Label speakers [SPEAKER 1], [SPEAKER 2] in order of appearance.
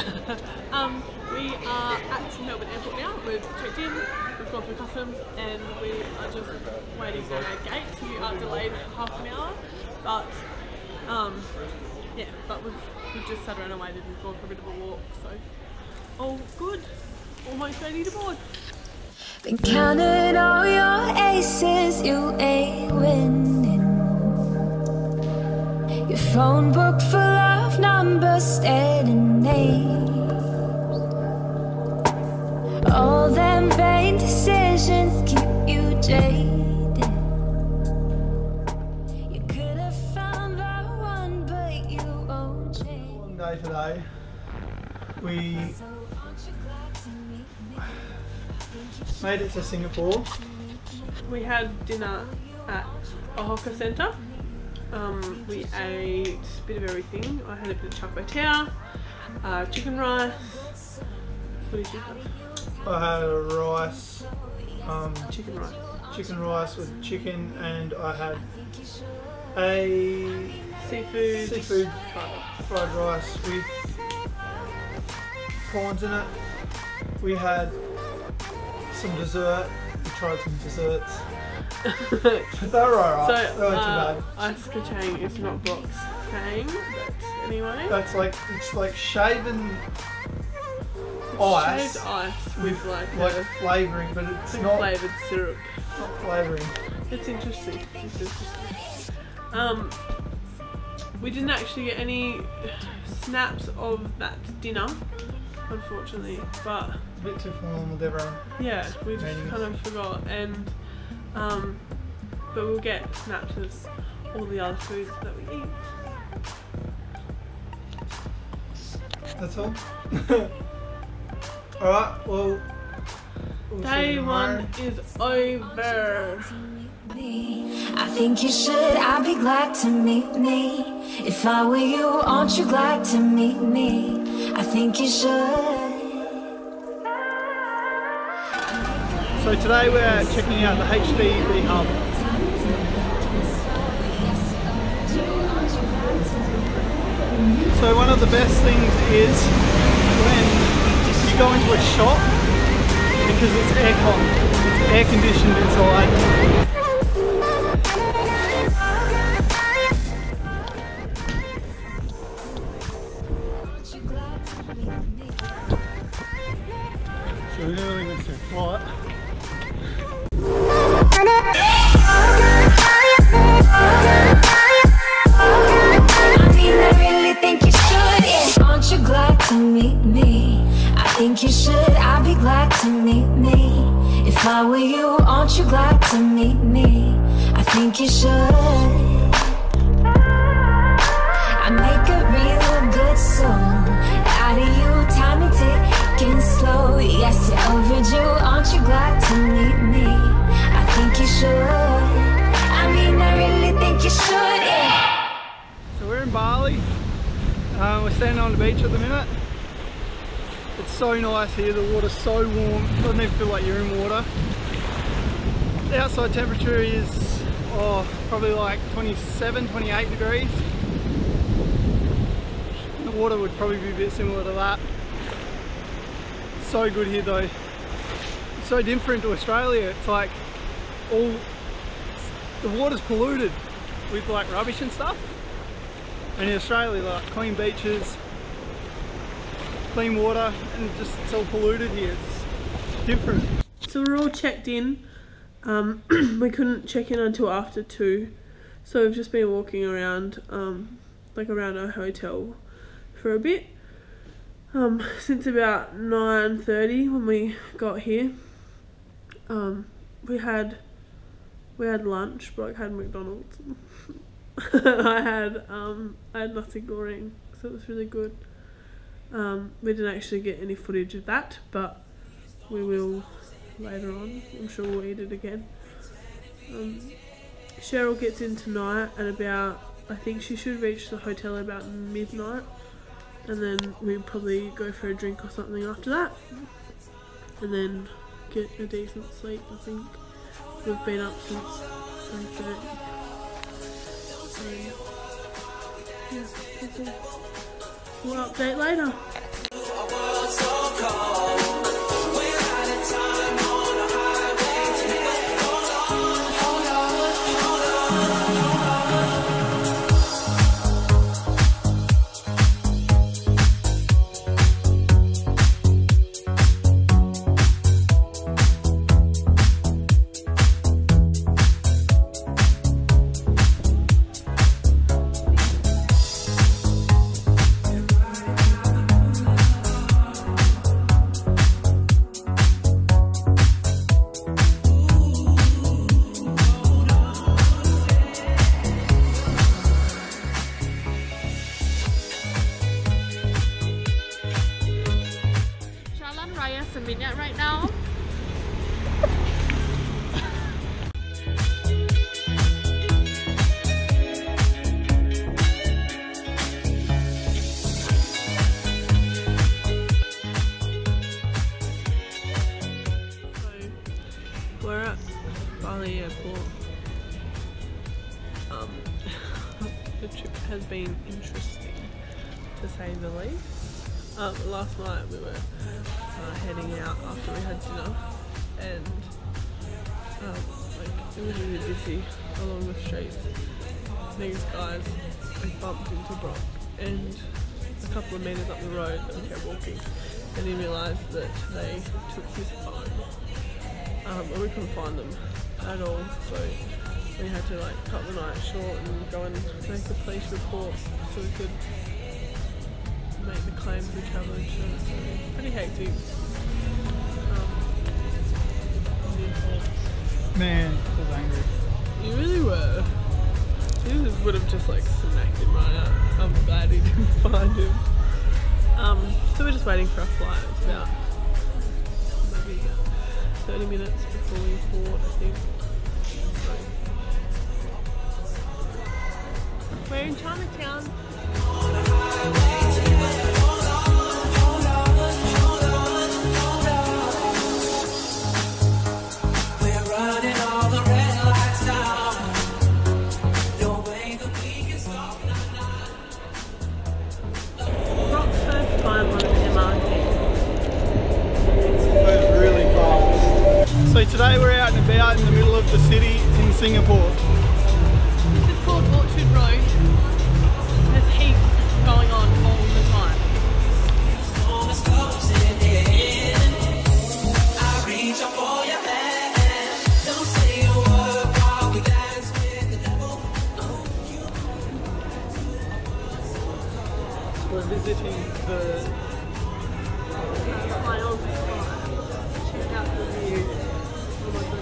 [SPEAKER 1] um, we are at Melbourne Airport now. We've checked in, we've gone through customs, and we are just waiting at our gate. We are delayed half an hour, but um, yeah, but we've, we've just sat around and waited and gone for a bit of a walk. So all good, almost ready to board.
[SPEAKER 2] Been counting all your aces, you ain't winning. Your phone book full of numbers, staring names. All them vain decisions keep you jaded. You could have found the one, but you won't change.
[SPEAKER 3] Long day today. We
[SPEAKER 2] So aren't you glad to meet me?
[SPEAKER 3] made it to Singapore.
[SPEAKER 1] We had dinner at a hawker centre. Um, we ate a bit of everything. I had a bit of char kway teow, uh, chicken rice. What did you have?
[SPEAKER 3] I had a rice, um,
[SPEAKER 1] Chicken rice.
[SPEAKER 3] chicken rice with chicken, and I had a
[SPEAKER 1] Seafood.
[SPEAKER 3] seafood
[SPEAKER 1] fried.
[SPEAKER 3] fried rice with prawns in it. We had some dessert. We tried some desserts. But they were alright.
[SPEAKER 1] So,
[SPEAKER 3] they
[SPEAKER 1] uh, ice kachang is not box kachang, but anyway.
[SPEAKER 3] That's like it's like shaven
[SPEAKER 1] It's
[SPEAKER 3] ice
[SPEAKER 1] Shaved ice with like,
[SPEAKER 3] like
[SPEAKER 1] a
[SPEAKER 3] flavouring, but it's not,
[SPEAKER 1] flavoured syrup.
[SPEAKER 3] not flavouring.
[SPEAKER 1] It's interesting. It's interesting. Um, we didn't actually get any snaps of that dinner, unfortunately. But
[SPEAKER 3] A bit too formal with everyone.
[SPEAKER 1] yeah, we just
[SPEAKER 3] Meetings.
[SPEAKER 1] kind of forgot. And um, but we'll get snaps of all the other foods that we eat.
[SPEAKER 3] That's all. Alright, well. we'll
[SPEAKER 1] Day
[SPEAKER 3] you
[SPEAKER 1] one is over.
[SPEAKER 2] I think you should, I'd be glad to meet me. If I were you, aren't you glad to meet me? I think you should.
[SPEAKER 3] So today we're checking out the HDB hub. So one of the best things is when you go into a shop because it's aircon, it's air conditioned inside.
[SPEAKER 2] You should. I make a real good song out of you. Time is ticking slow. Yes, you're overdue. Aren't you glad to meet me? I think you should. I mean, I really think you should. Yeah.
[SPEAKER 3] So we're in Bali. Um, we're standing on the beach at the minute. It's so nice here. The water's so warm. it Doesn't even feel like you're in water. The outside temperature is oh, probably like 27, 28 degrees. The water would probably be a bit similar to that. So good here though. So different to Australia. It's like all the water's polluted with like rubbish and stuff. And in Australia, like clean beaches, clean water, and just it's all polluted here. It's different.
[SPEAKER 1] So we're all checked in. Um, we couldn't check in until after two, so we've just been walking around, um, like around our hotel, for a bit. Um, since about nine thirty when we got here. Um, we had we had lunch, but I had McDonald's. I had um, I had nasi goreng, so it was really good. Um, we didn't actually get any footage of that, but we will later on. I'm sure we'll eat it again. Um, Cheryl gets in tonight at about, I think she should reach the hotel about midnight, and then we probably go for a drink or something after that, and then get a decent sleep. I think we've been up since 3:30. So, yeah, we'll update later.
[SPEAKER 4] Raya Seminyak right now.
[SPEAKER 1] We're at Bali Airport. Um, the trip has been interesting to say the least. Um, last night we were uh, heading out after we had dinner, and um, like it was really busy along the streets. These guys like, bumped into Brock, and a couple of meters up the road, and we kept walking, and he realised that they took his phone um, and we couldn't find them at all. So we had to like cut the night short and go and make a police report so we could make the claim for travel insurance. So pretty hectic. Um.
[SPEAKER 3] Man, I was angry.
[SPEAKER 1] you really were. You would have just like smacked him right out. I'm glad he didn't find him. Um, so we're just waiting for our flight. It's about maybe about 30 minutes before we board, I think. We're in Chinatown.
[SPEAKER 5] We're visiting the
[SPEAKER 3] final spot. Check out the
[SPEAKER 1] view. Oh